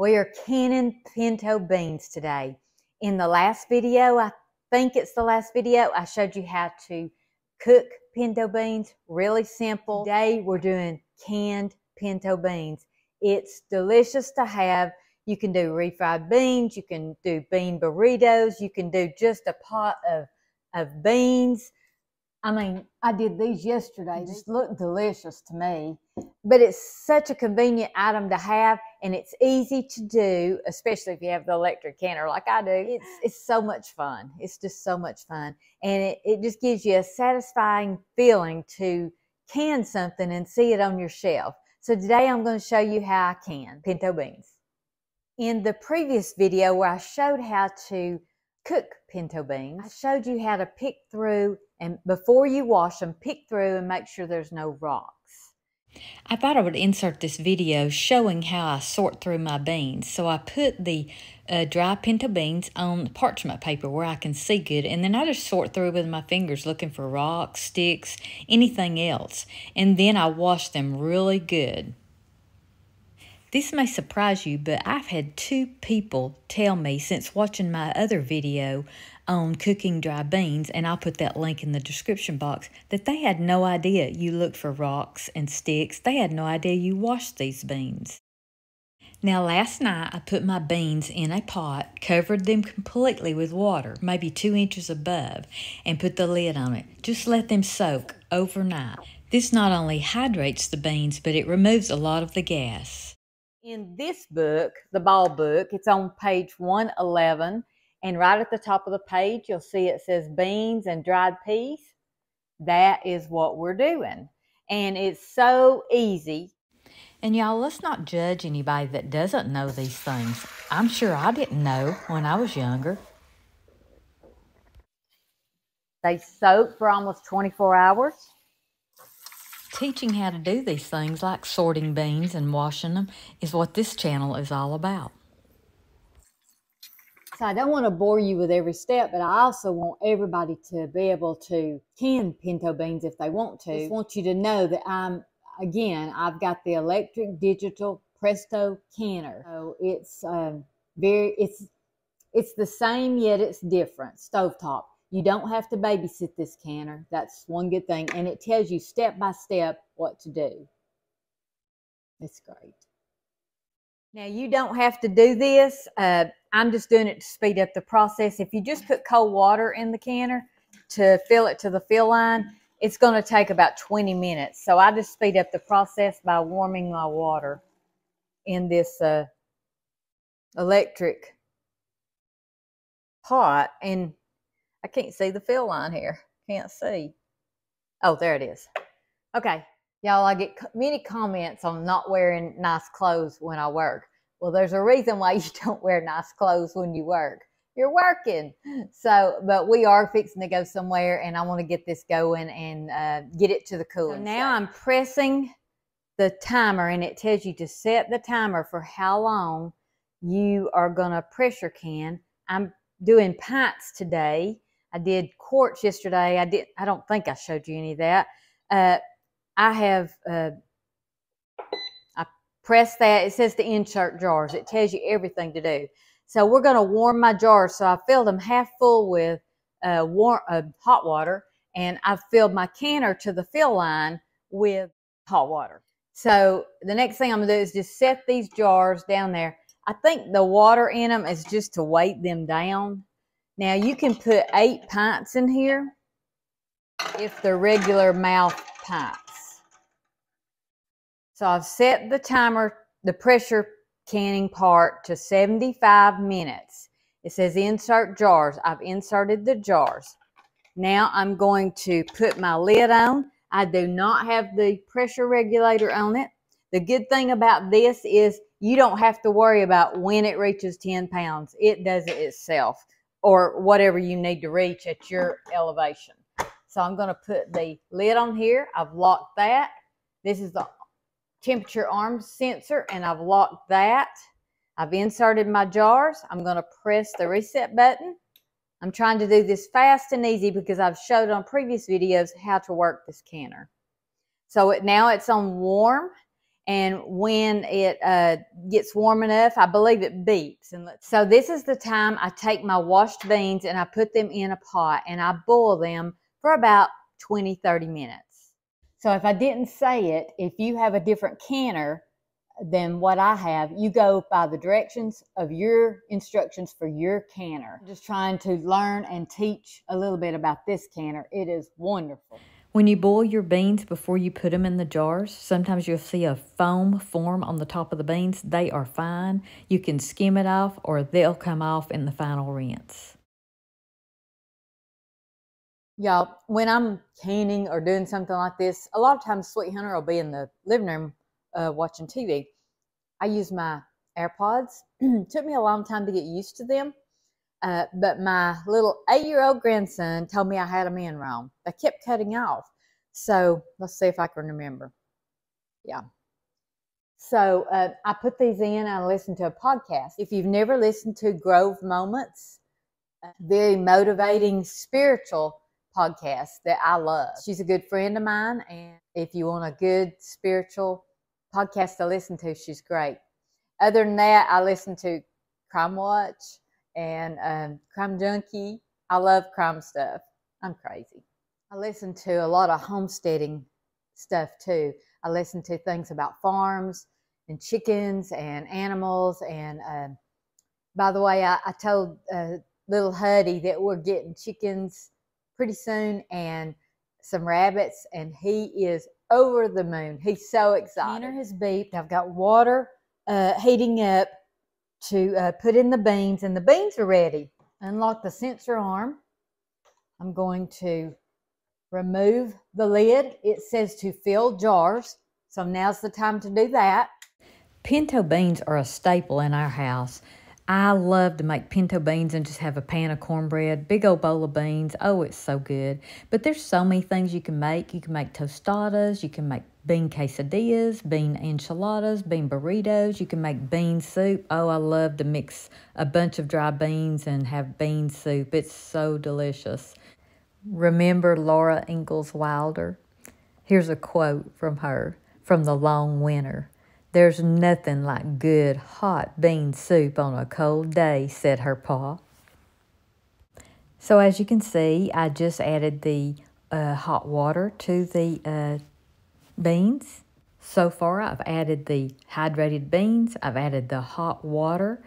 We are canning pinto beans today. In the last video, I think it's the last video, I showed you how to cook pinto beans, really simple. Today, we're doing canned pinto beans. It's delicious to have. You can do refried beans, you can do bean burritos, you can do just a pot of, of beans. I mean, I did these yesterday. Mm-hmm. Just look delicious to me. But it's such a convenient item to have, and it's easy to do, especially if you have the electric canner like I do. It's it's so much fun. It's just so much fun, and it, it just gives you a satisfying feeling to can something and see it on your shelf. So today I'm going to show you how I can pinto beans. In the previous video where I showed how to cook pinto beans, I showed you how to pick through and before you wash them, pick through and make sure there's no rocks. I thought I would insert this video showing how I sort through my beans. So I put the uh, dry pinto beans on parchment paper where I can see good. And then I just sort through with my fingers looking for rocks, sticks, anything else. And then I wash them really good. This may surprise you, but I've had two people tell me since watching my other video on cooking dry beans, and I'll put that link in the description box, that they had no idea you looked for rocks and sticks. They had no idea you washed these beans. Now, last night I put my beans in a pot, covered them completely with water, maybe two inches above, and put the lid on it. Just let them soak overnight. This not only hydrates the beans, but it removes a lot of the gas. In this book, the Ball book, it's on page 111. And right at the top of the page, you'll see it says beans and dried peas. That is what we're doing. And it's so easy. And y'all, let's not judge anybody that doesn't know these things. I'm sure I didn't know when I was younger. They soak for almost 24 hours. Teaching how to do these things like sorting beans and washing them is what this channel is all about. So I don't want to bore you with every step, but I also want everybody to be able to can pinto beans if they want to. I just want you to know that I'm, again, I've got the electric digital Presto canner. So it's um, very, it's, it's the same yet it's different, stovetop. You don't have to babysit this canner. That's one good thing. And it tells you step by step what to do. It's great. Now, you don't have to do this. Uh, I'm just doing it to speed up the process. If you just put cold water in the canner to fill it to the fill line, it's going to take about 20 minutes. So I just speed up the process by warming my water in this uh, electric pot. And I can't see the fill line here. Can't see. Oh, there it is. Okay. Y'all, I get many comments on not wearing nice clothes when I work. Well, there's a reason why you don't wear nice clothes when you work. You're working. So, but we are fixing to go somewhere and I want to get this going and uh, get it to the cooling. So now I'm pressing the timer and it tells you to set the timer for how long you are going to pressure can. I'm doing pints today I did quarts yesterday. I did. I don't think I showed you any of that. Uh, I have. Uh, I press that. It says to insert jars. It tells you everything to do. So we're going to warm my jars. So I filled them half full with uh, warm, uh, hot water, and I've filled my canner to the fill line with hot water. So the next thing I'm going to do is just set these jars down there. I think the water in them is just to weight them down. Now you can put eight pints in here if they're regular mouth pints. So I've set the timer, the pressure canning part to 75 minutes. It says insert jars. I've inserted the jars. Now I'm going to put my lid on. I do not have the pressure regulator on it. The good thing about this is you don't have to worry about when it reaches 10 pounds. It does it itself or whatever you need to reach at your elevation. So I'm going to put the lid on here. I've locked that. This is the temperature arm sensor and I've locked that. I've inserted my jars. I'm going to press the reset button. I'm trying to do this fast and easy because I've showed on previous videos how to work this canner. So it, now it's on warm And when it uh, gets warm enough, I believe it beeps. And so this is the time I take my washed beans and I put them in a pot and I boil them for about 20, 30 minutes. So if I didn't say it, if you have a different canner than what I have, you go by the directions of your instructions for your canner. Just trying to learn and teach a little bit about this canner. It is wonderful. When you boil your beans before you put them in the jars, sometimes you'll see a foam form on the top of the beans. They are fine. You can skim it off or they'll come off in the final rinse. Y'all, when I'm canning or doing something like this, a lot of times Sweet Hunter will be in the living room uh, watching TV. I use my AirPods. Took me a long time to get used to them. Uh, but my little eight year old grandson told me I had them in wrong. They kept cutting off. So let's see if I can remember. Yeah. So uh, I put these in and I listened to a podcast. If you've never listened to Grove Moments, very motivating spiritual podcast that I love. She's a good friend of mine. And if you want a good spiritual podcast to listen to, she's great. Other than that, I listen to Crime Watch and um, Crime Junkie. I love crime stuff. I'm crazy. I listen to a lot of homesteading stuff too. I listen to things about farms and chickens and animals. And um, by the way, I, I told uh, little Huddy that we're getting chickens pretty soon and some rabbits, and he is over the moon. He's so excited. Canner has beeped. I've got water uh, heating up to uh, put in the beans, and the beans are ready. Unlock the sensor arm. I'm going to remove the lid. It says to fill jars, so now's the time to do that. Pinto beans are a staple in our house. I love to make pinto beans and just have a pan of cornbread, big old bowl of beans. Oh, it's so good. But there's so many things you can make. You can make tostadas, you can make bean quesadillas, bean enchiladas, bean burritos. You can make bean soup. Oh, I love to mix a bunch of dry beans and have bean soup. It's so delicious. Remember Laura Ingalls Wilder? Here's a quote from her from The Long Winter. There's nothing like good hot bean soup on a cold day, said her pa. So as you can see, I just added the uh, hot water to the uh, beans. So far, I've added the hydrated beans. I've added the hot water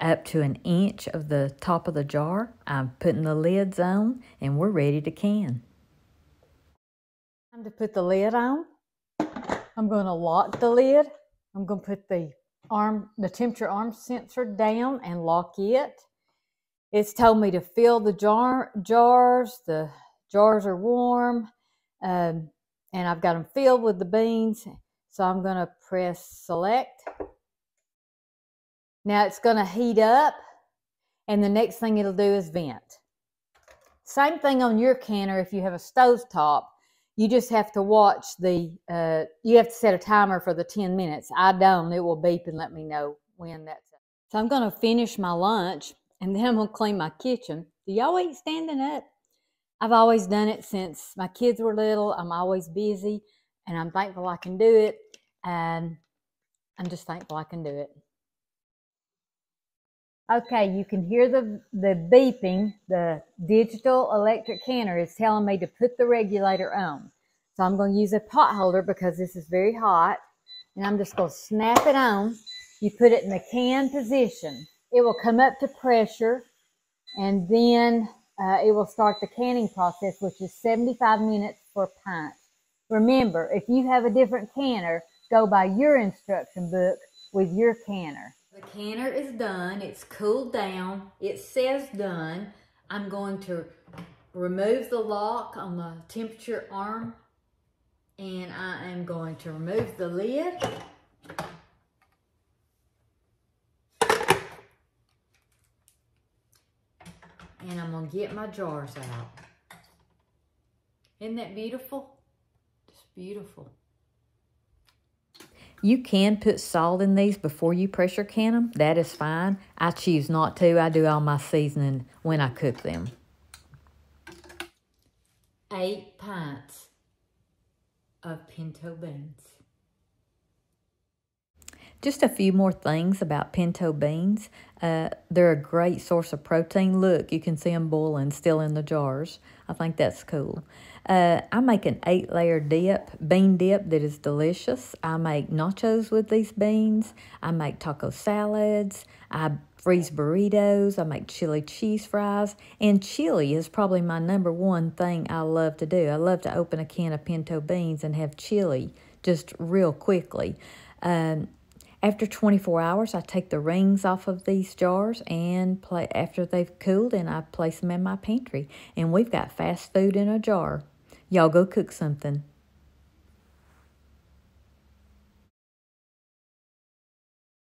up to an inch of the top of the jar. I'm putting the lids on and we're ready to can. Time to put the lid on. I'm going to lock the lid I'm going to put the arm, the temperature arm sensor down and lock it. It's told me to fill the jar jars. The jars are warm, um, and I've got them filled with the beans. So I'm going to press select. Now it's going to heat up, and the next thing it'll do is vent. Same thing on your canner if you have a stove top you just have to watch the uh, you have to set a timer for the 10 minutes. I don't. It will beep and let me know when that's so i'm going to finish my lunch and then i'm going to clean my kitchen. Do y'all eat standing up? I've always done it since my kids were little. I'm always busy and i'm thankful i can do it and i'm just thankful i can do it. Okay, you can hear the, the beeping. The digital electric canner is telling me to put the regulator on. So I'm going to use a pot holder because this is very hot. And I'm just going to snap it on. You put it in the can position. It will come up to pressure and then uh, it will start the canning process, which is 75 minutes a pint. Remember, if you have a different canner, go by your instruction book with your canner. The canner is done. It's cooled down. It says done. I'm going to remove the lock on the temperature arm and I am going to remove the lid. And I'm going to get my jars out. Isn't that beautiful? Just beautiful. You can put salt in these before you pressure can them. That is fine. I choose not to. I do all my seasoning when I cook them. Eight pints of pinto beans. Just a few more things about pinto beans. Uh, they're a great source of protein. Look, you can see them boiling still in the jars. I think that's cool. Uh, I make an eight layer dip, bean dip that is delicious. I make nachos with these beans. I make taco salads. I freeze burritos. I make chili cheese fries. And chili is probably my number one thing I love to do. I love to open a can of pinto beans and have chili just real quickly. Um, after 24 hours, I take the rings off of these jars and play, after they've cooled, and I place them in my pantry. And we've got fast food in a jar. Y'all go cook something.